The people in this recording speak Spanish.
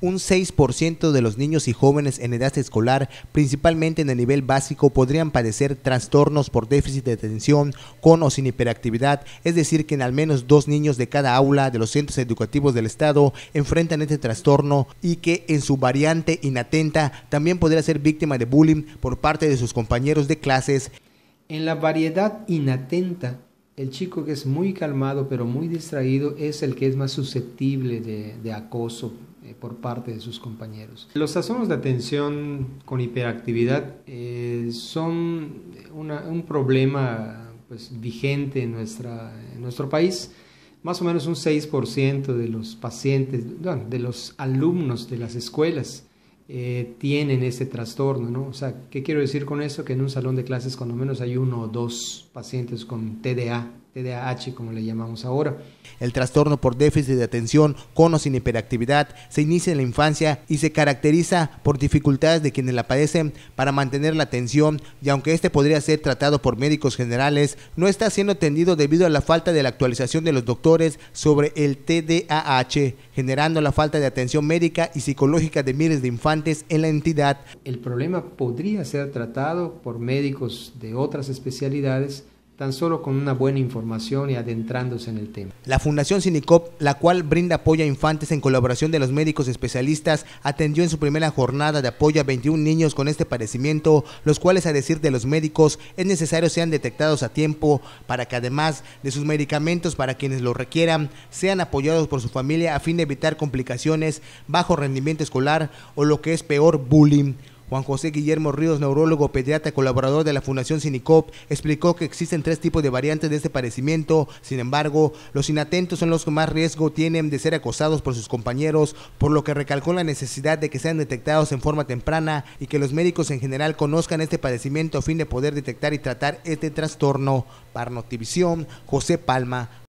un 6% de los niños y jóvenes en edad escolar, principalmente en el nivel básico, podrían padecer trastornos por déficit de atención con o sin hiperactividad, es decir, que en al menos dos niños de cada aula de los centros educativos del Estado enfrentan este trastorno y que en su variante inatenta también podría ser víctima de bullying por parte de sus compañeros de clases. En la variedad inatenta, el chico que es muy calmado pero muy distraído es el que es más susceptible de, acoso eh, por parte de sus compañeros. Los trastornos de atención con hiperactividad eh, son un problema pues, vigente en, nuestro país. Más o menos un 6% de los pacientes, de los alumnos de las escuelas eh, tienen ese trastorno, ¿no? O sea, ¿qué quiero decir con eso? Que en un salón de clases cuando menos hay uno o dos pacientes con TDA, TDAH como le llamamos ahora. El trastorno por déficit de atención con o sin hiperactividad se inicia en la infancia y se caracteriza por dificultades de quienes la padecen para mantener la atención y aunque este podría ser tratado por médicos generales, no está siendo atendido debido a la falta de la actualización de los doctores sobre el TDAH, generando la falta de atención médica y psicológica de miles de infantes en la entidad. El problema podría ser tratado por médicos de otras especialidades tan solo con una buena información y adentrándose en el tema. La Fundación Sinicop, la cual brinda apoyo a infantes en colaboración de los médicos especialistas, atendió en su primera jornada de apoyo a 21 niños con este padecimiento, los cuales a decir de los médicos es necesario sean detectados a tiempo para que además de sus medicamentos para quienes lo requieran, sean apoyados por su familia a fin de evitar complicaciones, bajo rendimiento escolar o lo que es peor, bullying. Juan José Guillermo Ríos, neurólogo pediatra colaborador de la Fundación Cinicop, explicó que existen tres tipos de variantes de este padecimiento. Sin embargo, los inatentos son los que más riesgo tienen de ser acosados por sus compañeros, por lo que recalcó la necesidad de que sean detectados en forma temprana y que los médicos en general conozcan este padecimiento a fin de poder detectar y tratar este trastorno. Para Notivisión, José Palma,